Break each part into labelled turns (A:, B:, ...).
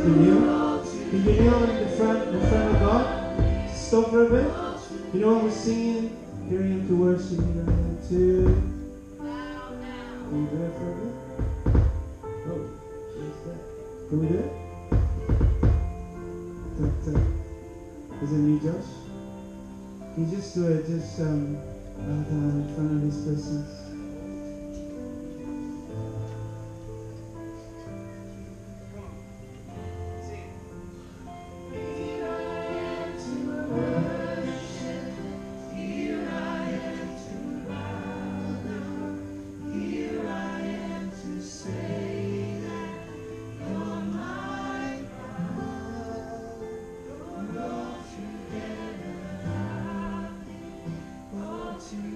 A: to kneel. Can you kneel in the front, in front of God? Stop for a bit. You know what we're singing? Hearing Him to worship. You know, to. Can you do it for a bit? Oh, what's that? Can we do it? Tuck, tuck. Is it me, Josh? Can you just do it? Just um, down in front of
B: 아침에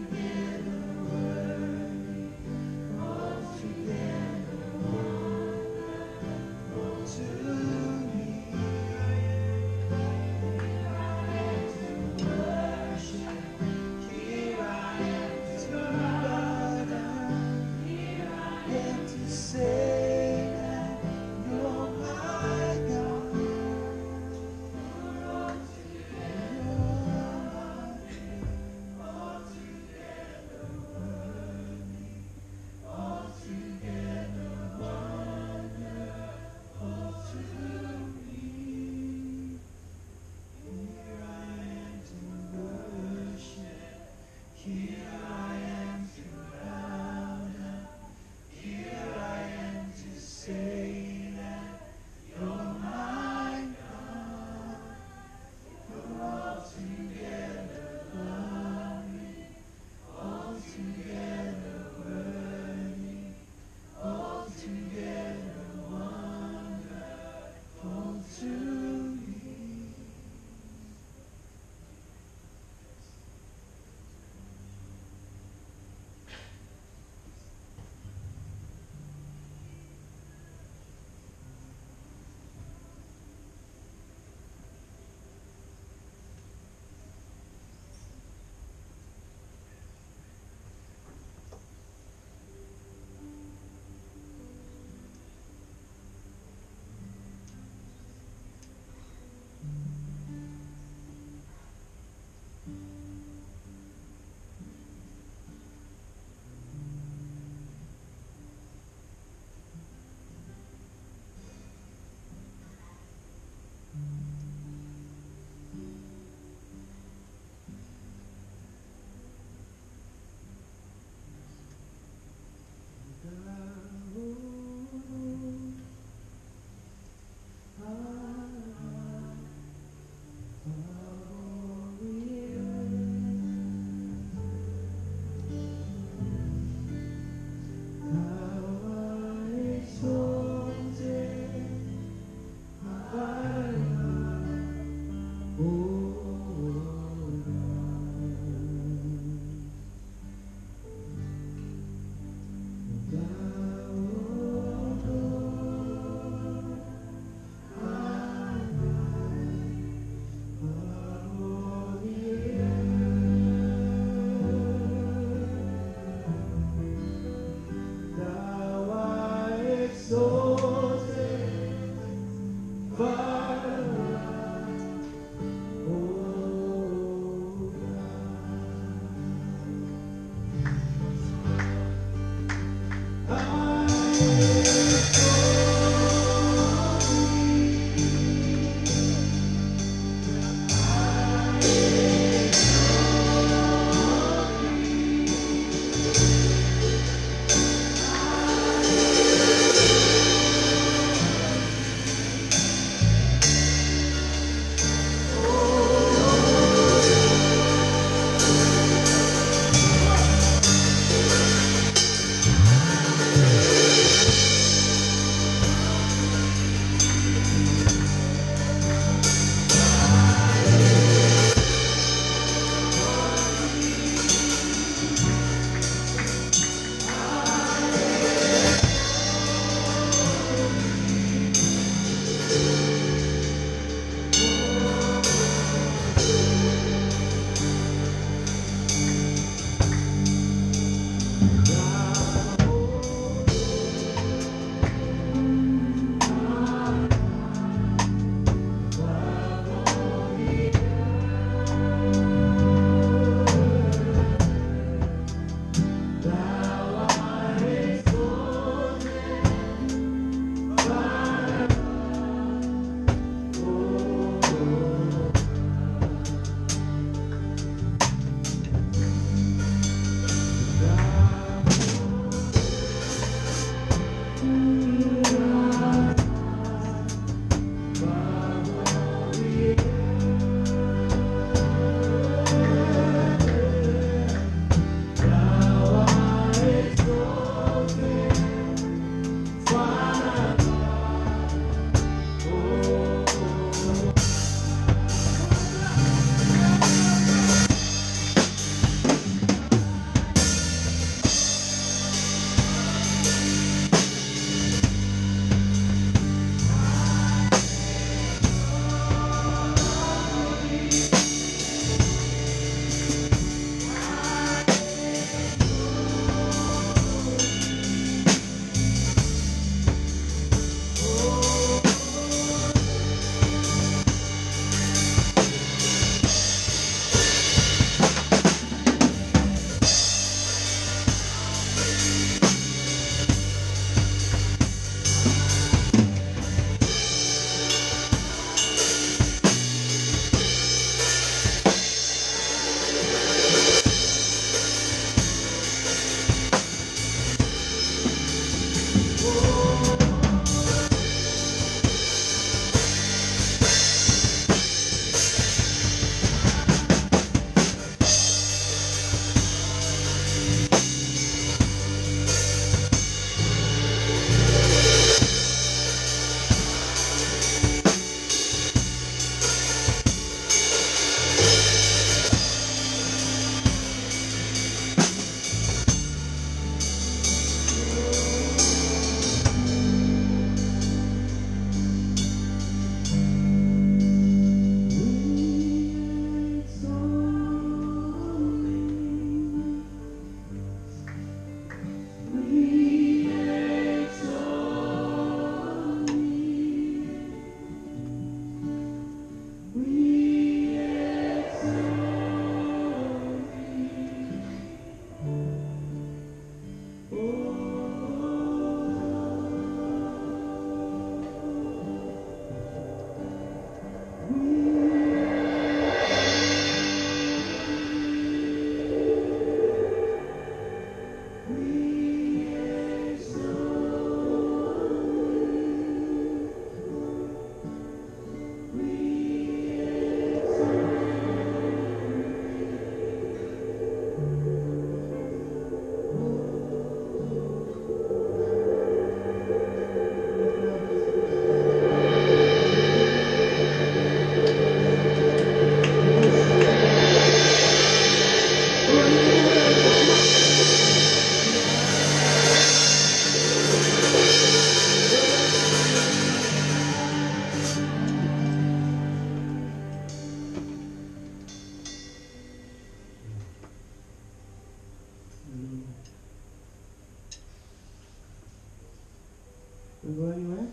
A: Don't go anywhere.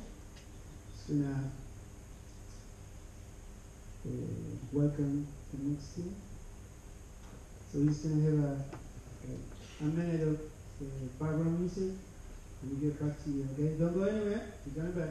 A: Just gonna uh, welcome the next team. So he's gonna have a, a, minute of uh, background music and we get back to you, okay? Don't go anywhere. We're coming back.